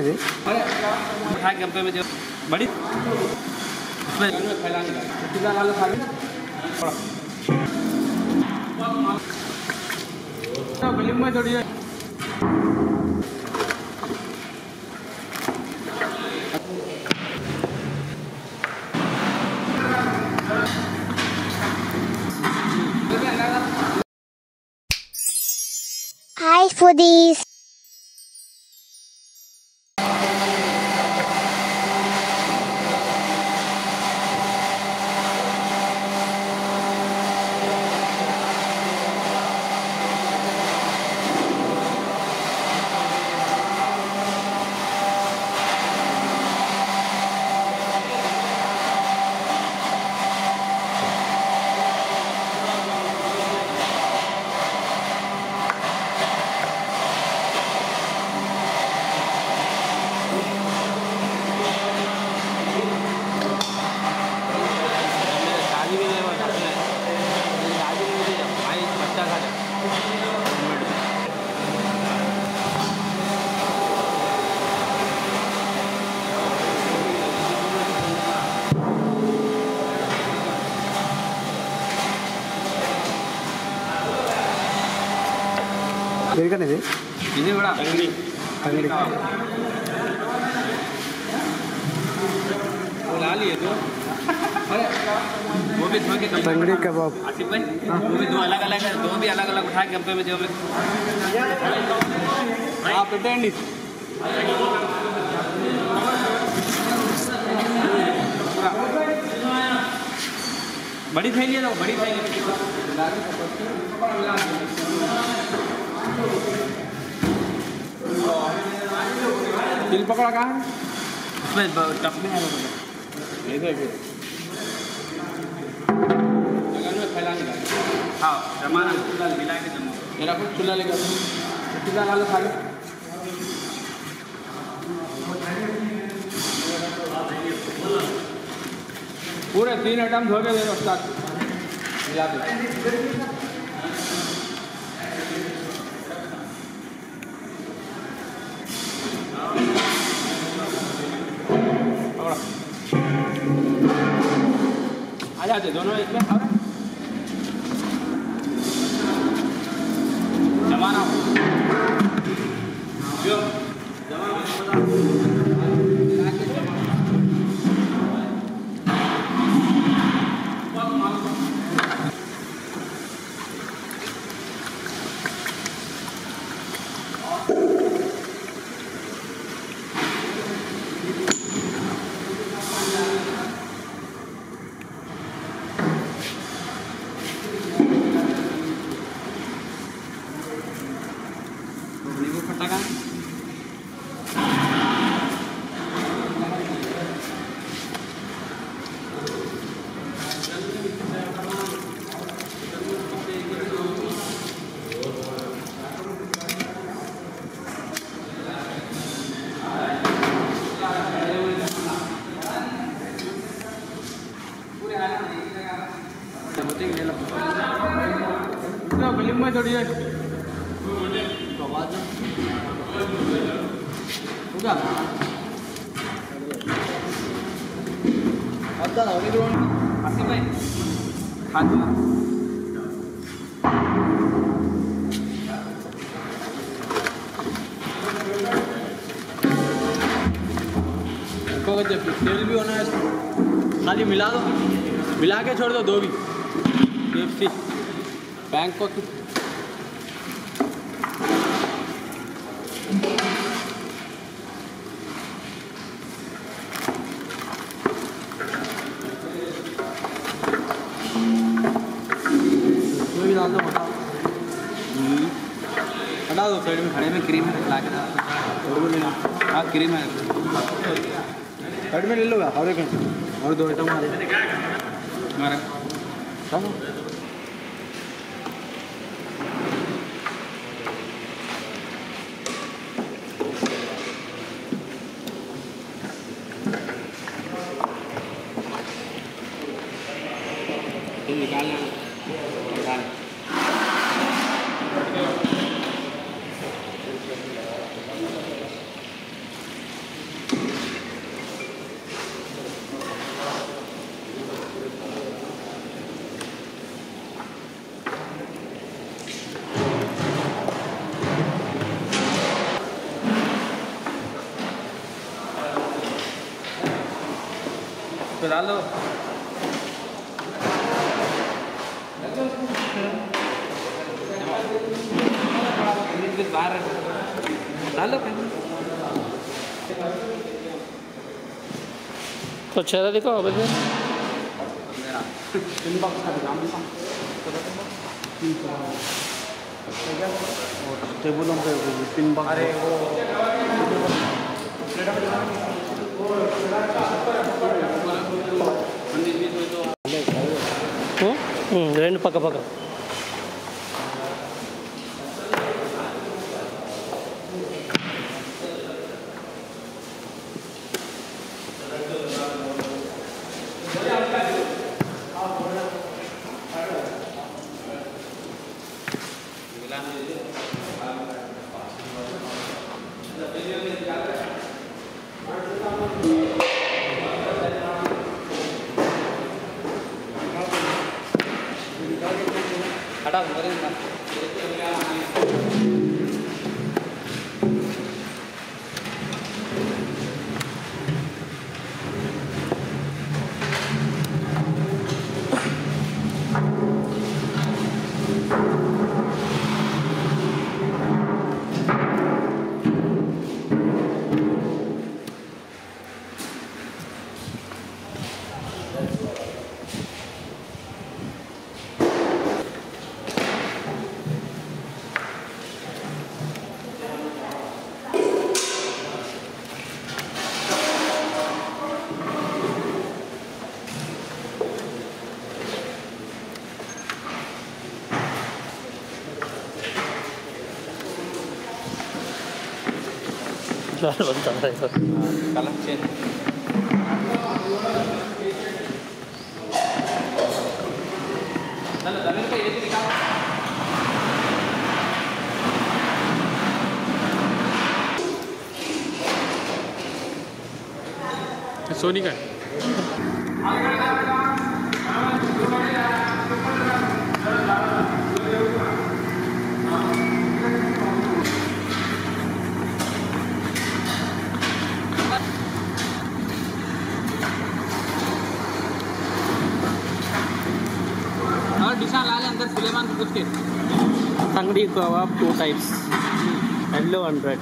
ఇది उठा के हमको में जो बड़ी में थोड़ी Hi, foodies. దేనికన్నా ఇది ఇది కూడా అంగడి वो ला लिए तो अरे वो भी धो के कम తంగడి కబాబ్ आसिफ भाई वो भी दो अलग अलग है दो भी अलग अलग उठा के हमको में जो हाँ పెట్టండి बड़ी थैली है तो बड़ी थैली तिल पकड़ा कहाँ है उसमें टप में है फैलाने का हाँ जमाना चूल्हा मिला के जमा मेरा कुछ चूल्हा लेकर चूल्हा ला लो खा लो पूरे तीन आइटम धो के दे साथ मिला दो पकड़ो आ जाते दोनों तेल भी होना है खाली मिला दो। मिला के छोड़ दो दो भी। बैंकॉक इसमें भी डाल दो हटा हटा दो साइड में खड़े में क्रीम है ला के हाँ क्रीम है। साइड में ले लो और एक और दो आइटम आ रहे हमारा चलो तुम निकालना निकाल तो डाल दो बाहर डाल दो तो चेहरा दिखाओ फिर पिन बॉक्स का नाम टेबलों पे पिन बॉक्स अरे वो ம் ரெண்டு பக்கம் பக்கம் Thank. हटा nó vẫn tận đây thôi cá lóc trên Dale. Sony cả Tandoori kebab, two types, yellow and red.